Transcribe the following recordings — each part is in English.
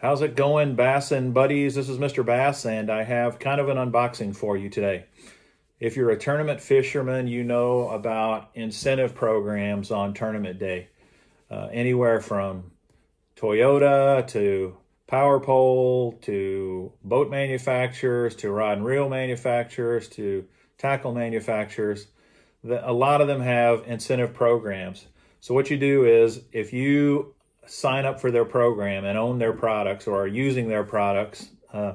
How's it going, Bass and buddies? This is Mr. Bass, and I have kind of an unboxing for you today. If you're a tournament fisherman, you know about incentive programs on tournament day. Uh, anywhere from Toyota to power pole to boat manufacturers to rod and reel manufacturers to tackle manufacturers. The, a lot of them have incentive programs. So what you do is if you sign up for their program and own their products or are using their products uh,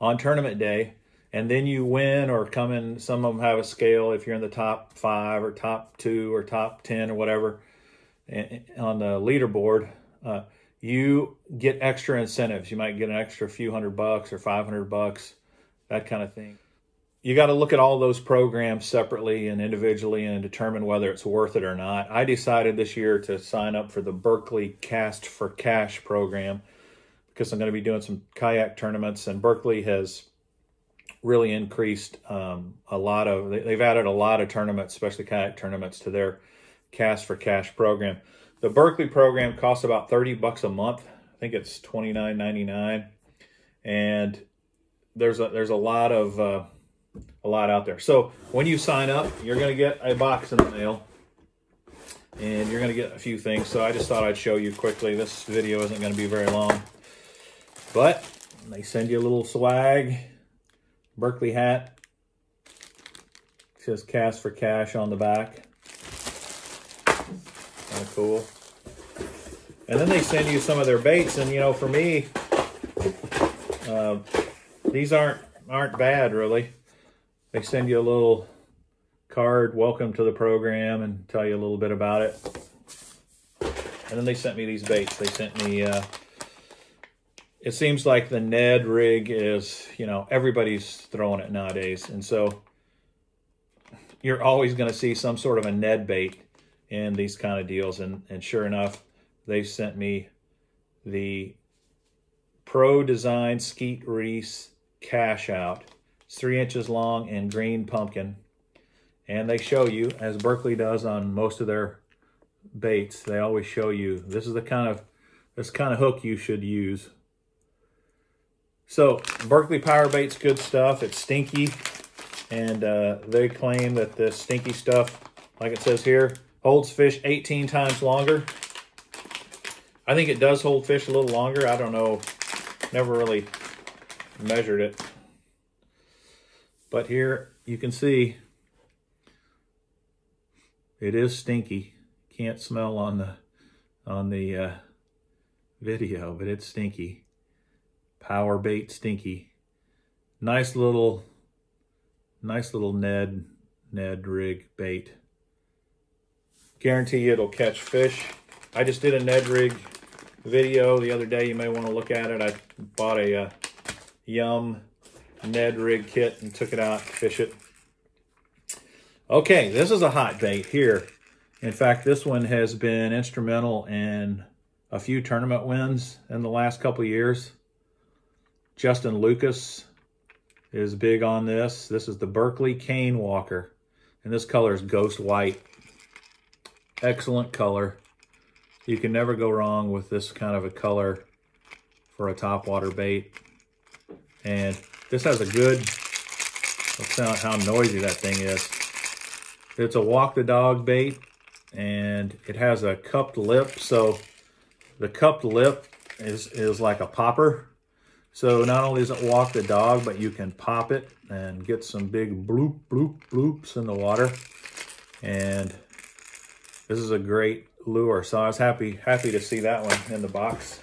on tournament day, and then you win or come in, some of them have a scale if you're in the top five or top two or top 10 or whatever on the leaderboard, uh, you get extra incentives. You might get an extra few hundred bucks or 500 bucks, that kind of thing. You got to look at all those programs separately and individually and determine whether it's worth it or not. I decided this year to sign up for the Berkley Cast for Cash program because I'm going to be doing some kayak tournaments, and Berkley has really increased um, a lot of, they've added a lot of tournaments, especially kayak tournaments, to their Cast for Cash program. The Berkley program costs about 30 bucks a month. I think it's 29.99 and there's a there's a lot of uh, a lot out there. So when you sign up, you're going to get a box in the mail and you're going to get a few things. So I just thought I'd show you quickly. This video isn't going to be very long, but they send you a little swag, Berkley hat. Says cast for cash on the back. Kind of cool. And then they send you some of their baits. And, you know, for me, uh, these aren't aren't bad, really. They send you a little card, welcome to the program, and tell you a little bit about it. And then they sent me these baits. They sent me, uh, it seems like the Ned rig is, you know, everybody's throwing it nowadays. And so you're always going to see some sort of a Ned bait in these kind of deals. And, and sure enough, they sent me the Pro Design Skeet Reese Cash Out. It's three inches long and green pumpkin. And they show you, as Berkley does on most of their baits, they always show you, this is the kind of, this kind of hook you should use. So, Berkley Power Bait's good stuff. It's stinky. And uh, they claim that this stinky stuff, like it says here, holds fish 18 times longer. I think it does hold fish a little longer. I don't know. Never really measured it. But here you can see it is stinky. Can't smell on the on the uh, video, but it's stinky. Power bait stinky. Nice little nice little Ned Ned rig bait. Guarantee it'll catch fish. I just did a Ned rig video the other day. You may want to look at it. I bought a uh, Yum Ned rig kit and took it out to fish it. Okay, this is a hot bait here. In fact, this one has been instrumental in a few tournament wins in the last couple years. Justin Lucas is big on this. This is the Berkley Cane Walker, and this color is Ghost White. Excellent color. You can never go wrong with this kind of a color for a topwater bait. And this has a good, see how noisy that thing is. It's a walk the dog bait and it has a cupped lip. So the cupped lip is, is like a popper. So not only does it walk the dog, but you can pop it and get some big bloop, bloop, bloops in the water. And this is a great lure. So I was happy happy to see that one in the box.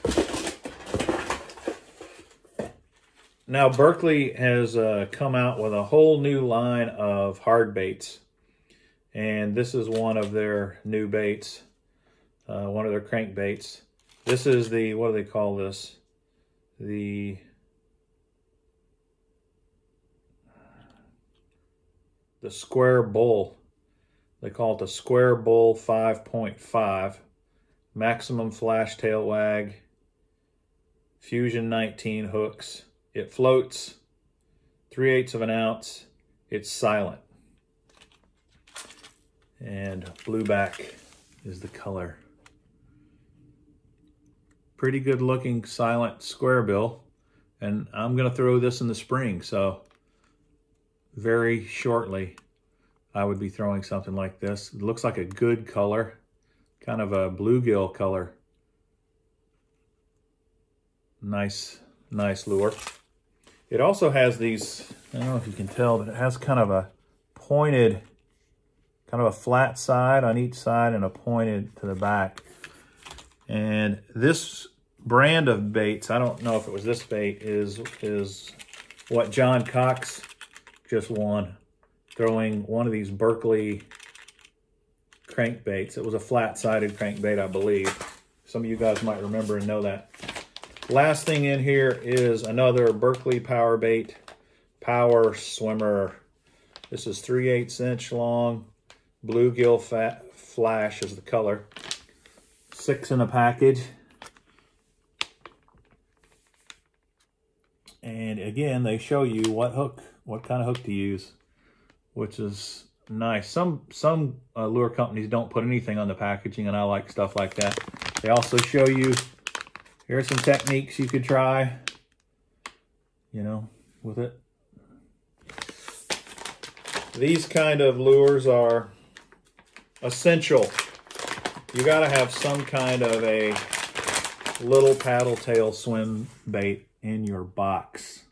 Now Berkley has uh, come out with a whole new line of hard baits. And this is one of their new baits, uh, one of their crank baits. This is the, what do they call this? The the square bull they call it the Square Bull 5.5. Maximum flash tail wag. Fusion 19 hooks. It floats 3 eighths of an ounce. It's silent. And blueback is the color. pretty good looking silent square bill. And I'm going to throw this in the spring. So very shortly, I would be throwing something like this. It looks like a good color, kind of a bluegill color. Nice, nice lure. It also has these, I don't know if you can tell, but it has kind of a pointed, kind of a flat side on each side and a pointed to the back. And this brand of baits, I don't know if it was this bait, is, is what John Cox just won, throwing one of these Berkley crankbaits. It was a flat-sided crankbait, I believe. Some of you guys might remember and know that. Last thing in here is another Berkley Power Bait Power Swimmer. This is 3 8 inch long. Bluegill fat Flash is the color. Six in a package. And again, they show you what hook, what kind of hook to use, which is nice. Some some uh, lure companies don't put anything on the packaging, and I like stuff like that. They also show you here are some techniques you could try, you know, with it. These kind of lures are essential. You got to have some kind of a little paddle tail swim bait in your box.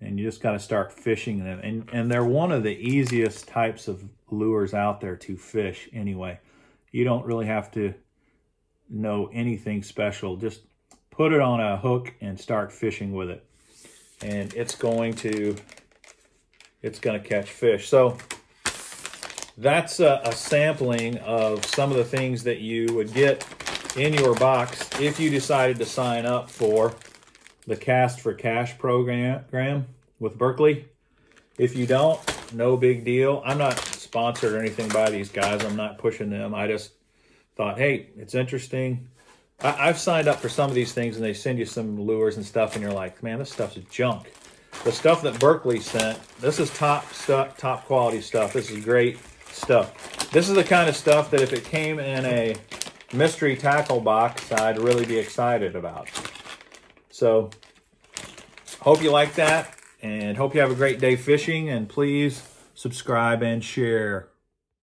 And you just got to start fishing them. And, and they're one of the easiest types of lures out there to fish anyway. You don't really have to know anything special. Just put it on a hook and start fishing with it. And it's going to, it's going to catch fish. So that's a, a, sampling of some of the things that you would get in your box if you decided to sign up for the Cast for Cash program with Berkley. If you don't, no big deal. I'm not sponsored or anything by these guys. I'm not pushing them. I just thought, hey, it's interesting. I, have signed up for some of these things and they send you some lures and stuff, and you're like, man, this stuff's junk. The stuff that Berkley sent, this is top stuff, top quality stuff. This is great stuff. This is the kind of stuff that if it came in a mystery tackle box, I'd really be excited about. So, hope you like that and hope you have a great day fishing and please subscribe and share.